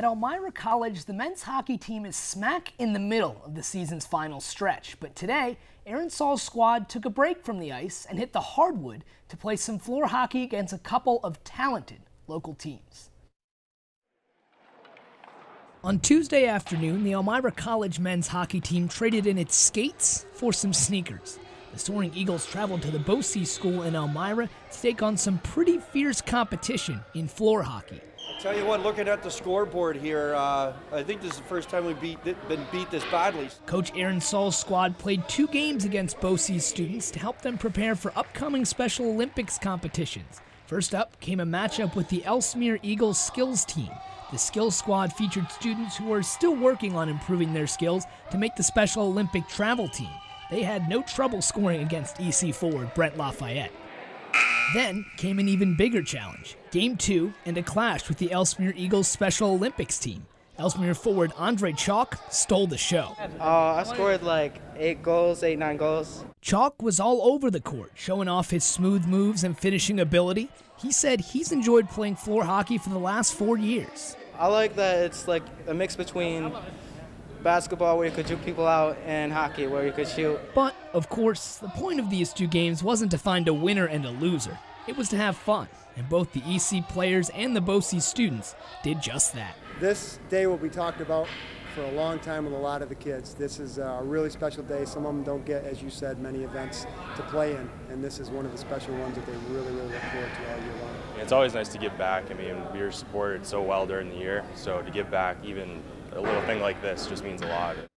At Elmira College, the men's hockey team is smack in the middle of the season's final stretch. But today, Aaron Saul's squad took a break from the ice and hit the hardwood to play some floor hockey against a couple of talented local teams. On Tuesday afternoon, the Elmira College men's hockey team traded in its skates for some sneakers. The Soaring Eagles traveled to the BOCES School in Elmira to take on some pretty fierce competition in floor hockey. Tell you what, looking at the scoreboard here, uh, I think this is the first time we've beat, been beat this badly. Coach Aaron Saul's squad played two games against BOCES' students to help them prepare for upcoming Special Olympics competitions. First up came a matchup with the Elsmere Eagles skills team. The skills squad featured students who are still working on improving their skills to make the Special Olympic travel team. They had no trouble scoring against EC forward Brent Lafayette. Then came an even bigger challenge Game 2 and a clash with the Elsmere Eagles Special Olympics team. Elsmere forward Andre Chalk stole the show. Uh, I scored like eight goals, eight, nine goals. Chalk was all over the court, showing off his smooth moves and finishing ability. He said he's enjoyed playing floor hockey for the last four years. I like that it's like a mix between basketball where you could juke people out and hockey where you could shoot. But, of course, the point of these two games wasn't to find a winner and a loser. It was to have fun, and both the EC players and the BOCES students did just that. This day will be talked about for a long time with a lot of the kids. This is a really special day. Some of them don't get, as you said, many events to play in, and this is one of the special ones that they really, really look forward to all year long. It's always nice to give back. I mean, we were supported so well during the year, so to give back even a little thing like this just means a lot.